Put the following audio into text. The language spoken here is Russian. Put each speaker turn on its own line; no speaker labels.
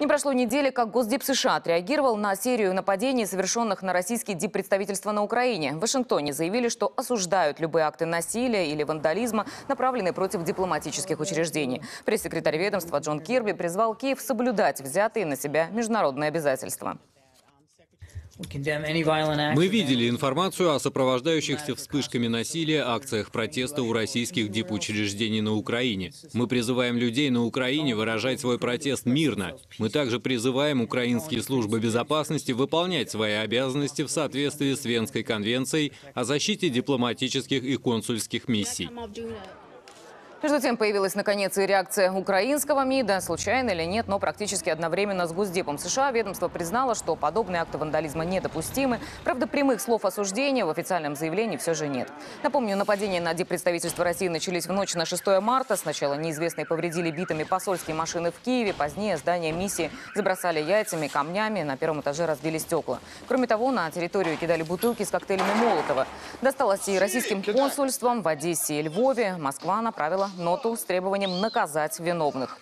Не прошло недели, как Госдеп США отреагировал на серию нападений, совершенных на российские диппредставительства на Украине. В Вашингтоне заявили, что осуждают любые акты насилия или вандализма, направленные против дипломатических учреждений. Пресс-секретарь ведомства Джон Кирби призвал Киев соблюдать взятые на себя международные обязательства.
Мы видели информацию о сопровождающихся вспышками насилия акциях протеста у российских дипучреждений на Украине. Мы призываем людей на Украине выражать свой протест мирно. Мы также призываем украинские службы безопасности выполнять свои обязанности в соответствии с Венской конвенцией о защите дипломатических и консульских миссий.
Между тем появилась наконец и реакция украинского МИДа. Случайно или нет, но практически одновременно с Госдепом США ведомство признало, что подобные акты вандализма недопустимы. Правда, прямых слов осуждения в официальном заявлении все же нет. Напомню, нападения на диппредставительство России начались в ночь на 6 марта. Сначала неизвестные повредили битыми посольские машины в Киеве. Позднее здание миссии забросали яйцами, камнями. На первом этаже разбили стекла. Кроме того, на территорию кидали бутылки с коктейлями Молотова. Досталось и российским консульствам в Одессе и Львове. Москва направила ноту с требованием наказать виновных.